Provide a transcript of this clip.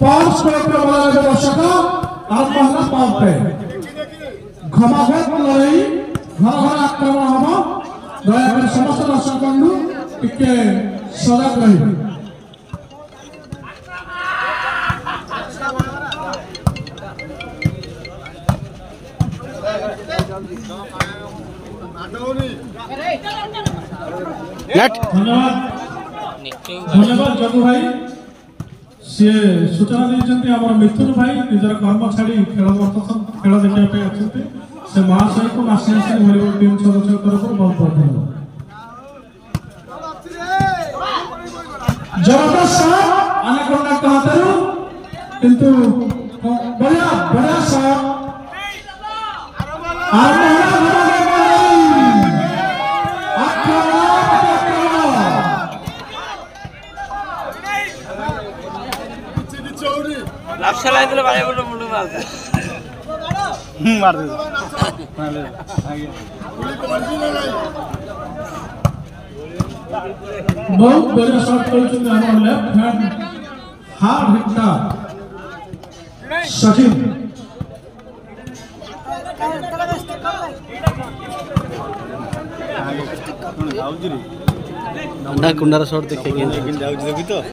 পাওয়ার সড়কটা বলা যাবে দর্শক রাজমহলা পাওয়ার প্যান্ট ঘমাঘট লড়াই। ঘন ঘন আক্রমণ হব। দয়া করে সমস্ত দর্শক বন্ধু টিকে সজাগ রহবে ধন্যবাদ। ধন্যবাদ জগু ভাই। ସିଏ ସୂଚନା ଦେଇଛନ୍ତି ଆମର ମିଥୁନ ଭାଇ ନିଜର କର୍ମ ଛାଡ଼ି ଖେଳ ବର୍ତ୍ତମାନ ଖେଳ ଦେଖିବା ପାଇଁ ଅଛନ୍ତି ସେ ମହାଶୟକୁ ମାସେ ମାସେ ଭଲିବଲ ଟିମ୍ ସଦସ୍ୟ ତରଫରୁ ବହୁତ ବହୁତ ଧନ୍ୟବାଦ ଜବରଦସ୍ତ ସଟ୍ ଆନାକୋଣ୍ଡାଙ୍କ ହାତରୁ କିନ୍ତୁ ବଢିଆ ବଢିଆ ସଟ୍ ଆରମ୍ଭ ହେଲା লাফ চালাই দিলে বাড়ি বলে মুন্ডু মারবে মারবে बहुत बढ़िया शॉट खेल चुके हैं हमारे लेफ्ट हैंड हार्ड हिटना सचिन अंडा कुंडार शॉट देखे जाऊँ देखी तो